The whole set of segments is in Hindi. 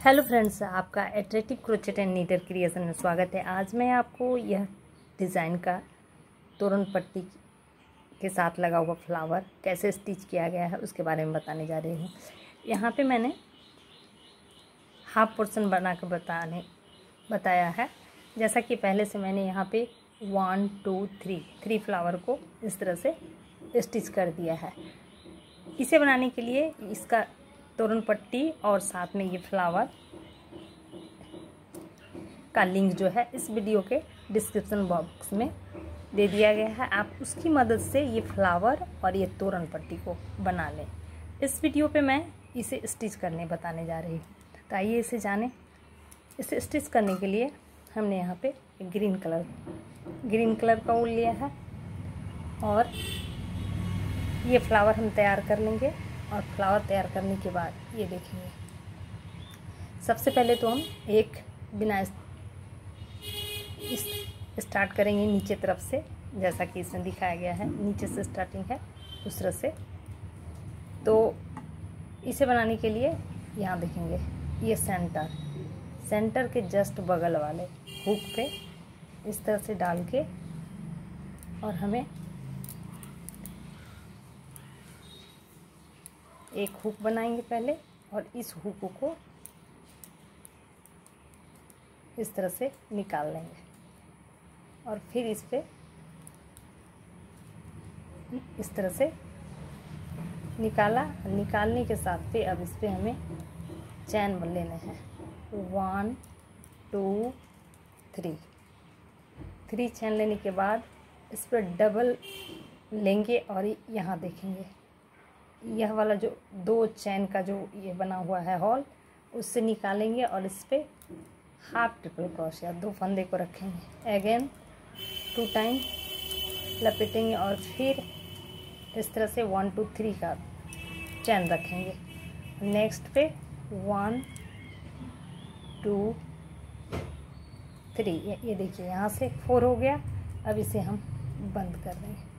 हेलो फ्रेंड्स, आपका attractive crochet and knitter creation में स्वागत है। आज मैं आपको यह डिज़ाइन का तोरण पट्टी के साथ लगा हुआ फ्लावर कैसे स्टिच किया गया है उसके बारे में बताने जा रही हूँ। यहाँ पे मैंने हाफ़ पोर्शन बना कर बताने, बताया है। जैसा कि पहले से मैंने यहाँ पे one, two, three three flower को इस तरह से स्टिच कर दिया है। इसे बनाने के लिए इसका तोरण पट्टी और साथ में ये फ्लावर का लिंक जो है इस वीडियो के डिस्क्रिप्शन बॉक्स में दे दिया गया है। आप उसकी मदद से ये फ्लावर और ये तोरण पट्टी को बना लें। इस वीडियो पे मैं इसे स्टिच करने बताने जा रही हूँ। तो आइए इसे जाने। इसे स्टिच करने के लिए हमने यहाँ पे ग्रीन कलर ग्रीन कलर का ऊल लिया है और ये फ्लावर हम तैयार कर लेंगे। और फ्लावर तैयार करने के बाद ये देखेंगे। सबसे पहले तो हम एक बिना स्टार्ट करेंगे नीचे तरफ़ से, जैसा कि इसमें दिखाया गया है। नीचे से स्टार्टिंग है तरह से। तो इसे बनाने के लिए यहाँ देखेंगे, ये सेंटर। सेंटर के जस्ट बगल वाले हुक पे इस तरह से डाल के और हमें एक हुक बनाएँगे पहले और इस हुक को इस तरह से निकाल लेंगे। और फिर इस पर इस तरह से निकाला। निकालने के साथ पे अब इस पर हमें चैन लेने हैं। One two three three chain लेने के बाद इस पर डबल लेंगे और यहाँ देखेंगे। यह वाला जो दो चैन का जो ये बना हुआ है हॉल उससे निकालेंगे और इस पर हाफ़ ट्रिपल क्रॉस या दो फंदे को रखेंगे। अगेन टू टाइम लपेटेंगे और फिर इस तरह से वन टू थ्री का चैन रखेंगे। नेक्स्ट पे वन टू थ्री ये, देखिए यहाँ से फोर हो गया। अब इसे हम बंद कर देंगे।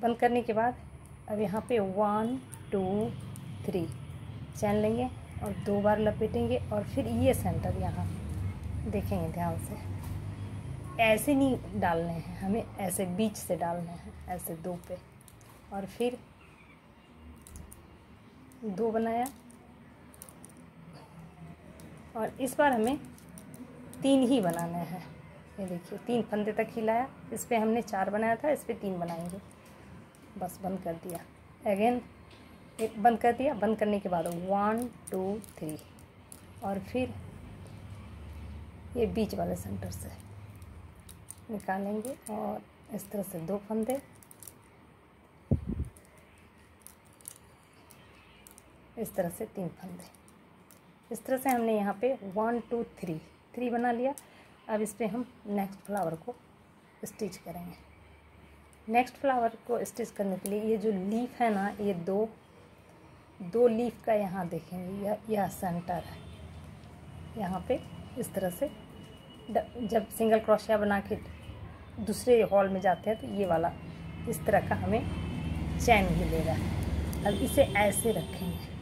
बंद करने के बाद अब यहाँ पे वन टू थ्री चैन लेंगे और दो बार लपेटेंगे और फिर ये सेंटर यहाँ देखेंगे ध्यान से। ऐसे नहीं डालने हैं, हमें ऐसे बीच से डालने हैं, ऐसे दो पे। और फिर दो बनाया। और इस बार हमें तीन ही बनाने हैं। ये देखिए, तीन फंदे तक ही लाया इस पर हमने चार बनाया था, इस पर तीन बनाएँगे। बस बंद कर दिया। अगेन एक बंद कर दिया, बंद करने के बाद वन टू थ्री और फिर ये बीच वाले सेंटर से निकालेंगे और इस तरह से दो फंदे। इस तरह से तीन फंदे। इस तरह से हमने यहाँ पे वन टू थ्री थ्री बना लिया। अब इस पर हम नेक्स्ट फ्लावर को स्टिच करेंगे। नेक्स्ट फ्लावर को स्टिच करने के लिए ये जो लीफ है ना, ये दो दो लीफ का यहाँ देखेंगे यह सेंटर है। यहाँ पे इस तरह से जब सिंगल क्रोशिया बना के दूसरे हॉल में जाते हैं तो ये वाला इस तरह का हमें चैन मिलेगा। अब इसे ऐसे रखेंगे।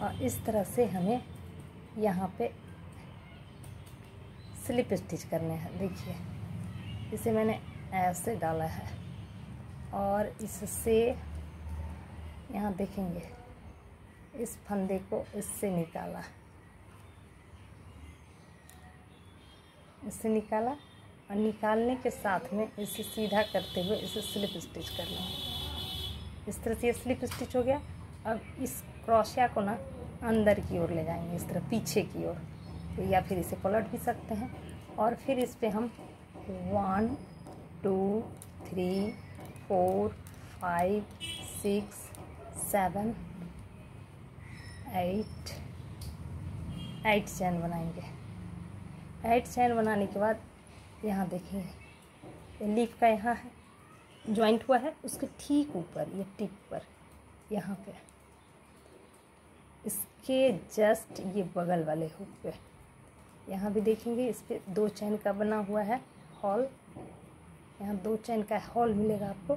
और इस तरह से हमें यहाँ पे स्लिप स्टिच करने हैं। देखिए, इसे मैंने ऐसे डाला है। और इससे यहाँ देखेंगे, इस फंदे को इससे निकाला। इससे निकाला और निकालने के साथ में इसे सीधा करते हुए इसे स्लिप स्टिच कर लेंगे इस तरह से ये स्लिप स्टिच हो गया। अब इस क्रोशिया को ना अंदर की ओर ले जाएँगे, इस तरह पीछे की ओर। तो या फिर इसे पलट भी सकते हैं। और फिर इस पर हम one two, three, four, five, six, seven, eight eight chain बनाएँगे। एट चैन बनाने के बाद यहाँ देखिए, ये लीफ का यहाँ है जॉइंट हुआ है, उसके ठीक ऊपर, ये टिप पर, यहाँ पे। इसके जस्ट ये बगल वाले हुक पे। यहाँ भी देखेंगे इस पर दो चैन का बना हुआ है हॉल यहाँ दो चैन का हॉल मिलेगा आपको।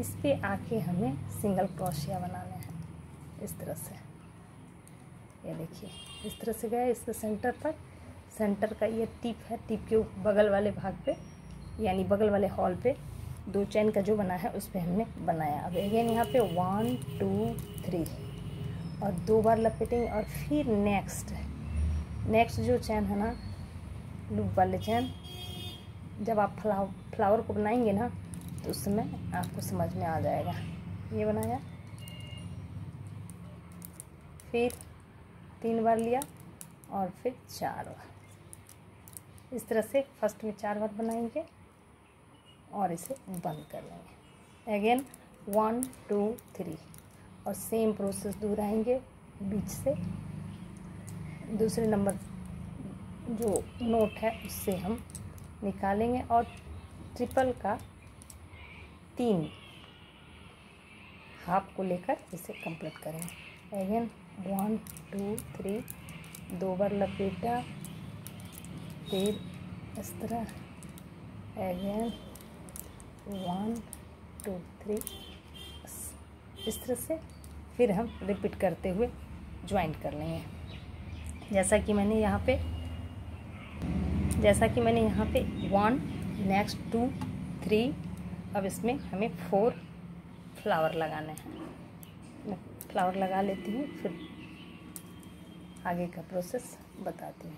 इस पर आके हमें सिंगल क्रोशिया बनाने हैं। इस तरह से। ये देखिए, इस तरह से गया, इसके सेंटर पर। सेंटर का ये टिप है, टिप के बगल वाले भाग पे, यानी बगल वाले हॉल पे दो चैन का जो बना है, उस पर हमने बनाया। अब अगेन यहाँ पे वन टू थ्री और दो बार लपेटेंगे और फिर नेक्स्ट नेक्स्ट जो चैन है ना लूप वाले चैन, जब आप फ्लावर फ्लावर को बनाएँगे ना तो उस समय आपको समझ में आ जाएगा। ये बनाया। फिर तीन बार लिया और फिर चार बार। इस तरह से फ़र्स्ट में चार बार बनाएँगे और इसे बंद कर लेंगे अगेन वन टू थ्री और सेम प्रोसेस दोहराएँगे बीच से। दूसरे नंबर जो नोट है, उससे हम निकालेंगे और ट्रिपल का तीन हाफ़ को लेकर इसे कंप्लीट करें। अगेन वन टू थ्री दो बार लपेटा, फिर इस तरह। अगेन वन टू थ्री इस तरह से फिर हम रिपीट करते हुए ज्वाइन कर लेंगे। जैसा कि मैंने यहाँ पे, जैसा कि मैंने यहाँ पे वन नेक्स्ट टू, थ्री, अब इसमें हमें फोर फ्लावर लगाने हैं। मैं फ्लावर लगा लेती हूँ, फिर आगे का प्रोसेस बताती हूँ।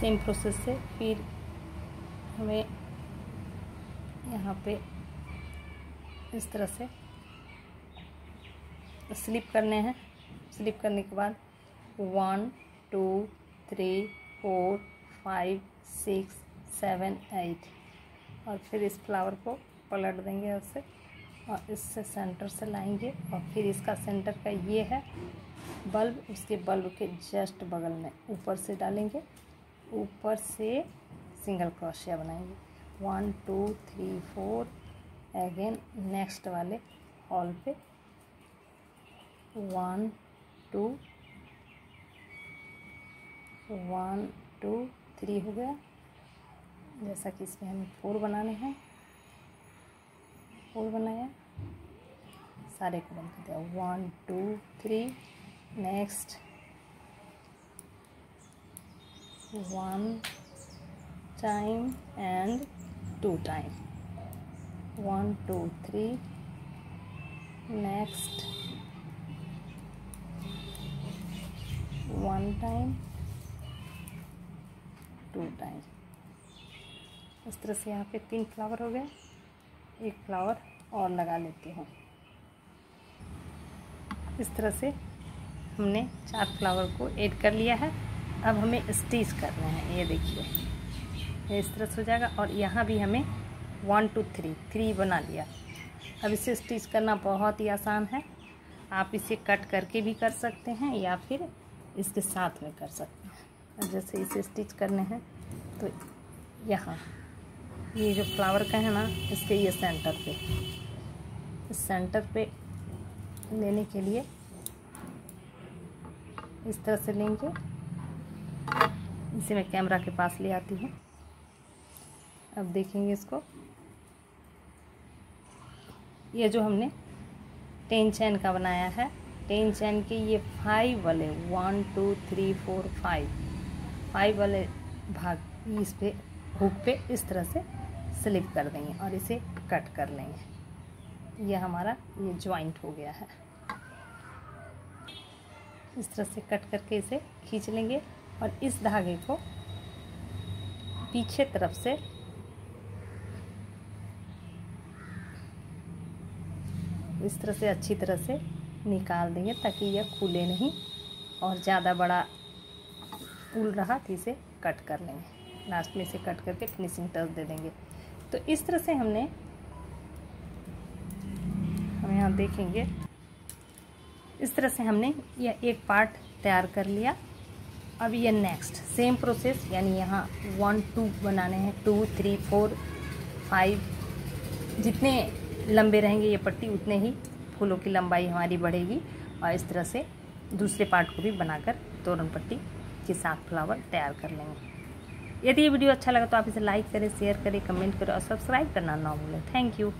सेम प्रोसेस से फिर हमें यहाँ पे इस तरह से स्लिप करने हैं। स्लिप करने के बाद one, two three four five six seven eight और फिर इस फ्लावर को पलट देंगे ऐसे और इससे सेंटर से लाएँगे और फिर इसका सेंटर का ये है बल्ब उसके बल्ब के जस्ट बगल में ऊपर से डालेंगे। ऊपर से सिंगल क्रॉशिया बनाएँगे। One two three four again next वाले हॉल पे। One two one two three हो गया। जैसा कि इसमें हमें फोर बनाने हैं। फोर बनाया। सारे को बंद कर दिया। One two three next one time and two time one two three next one time two time इस तरह से यहाँ पे तीन फ्लावर हो गए। एक फ्लावर और लगा लेती हूँ। इस तरह से हमने चार फ्लावर को ऐड कर लिया है। अब हमें स्टिच करना है। ये देखिए इस तरह से हो जाएगा और यहाँ भी हमें वन, टू, थ्री थ्री बना लिया। अब इसे स्टिच करना बहुत ही आसान है। आप इसे कट करके भी कर सकते हैं या फिर इसके साथ में कर सकते हैं। जैसे इसे स्टिच करने हैं तो यहाँ। ये जो फ्लावर का है ना, इसके ये सेंटर पे। इस सेंटर पे लेने के लिए इस तरह से लेंगे। इसे मैं कैमरा के पास ले आती हूँ। अब देखेंगे इसको। ये जो हमने टेन चैन का बनाया है टेन चैन के ये फाइव वाले one two three four five five वाले भाग इस पे हुक पे इस तरह से स्लिप कर देंगे और इसे कट कर लेंगे। ये हमारा, ये ज्वाइंट हो गया है। इस तरह से कट करके इसे खींच लेंगे और इस धागे को पीछे तरफ़ से इस तरह से अच्छी तरह से निकाल देंगे ताकि यह खुले नहीं और ज़्यादा बड़ा उल रहा तो इसे कट कर लेंगे। लास्ट में इसे कट करके फिनिशिंग टच दे देंगे। तो इस तरह से हमने, हम यहाँ देखेंगे, इस तरह से हमने यह एक पार्ट तैयार कर लिया। अब ये नेक्स्ट सेम प्रोसेस यानी यहाँ वन टू बनाने हैं। टू थ्री फोर फाइव जितने लंबे रहेंगे ये पट्टी, उतने ही फूलों की लंबाई हमारी बढ़ेगी। और इस तरह से दूसरे पार्ट को भी बनाकर तोरण पट्टी के साथ फ्लावर तैयार कर लेंगे। यदि ये वीडियो अच्छा लगा तो आप इसे लाइक करें शेयर करें कमेंट करें और सब्सक्राइब करना ना भूलें। Thank you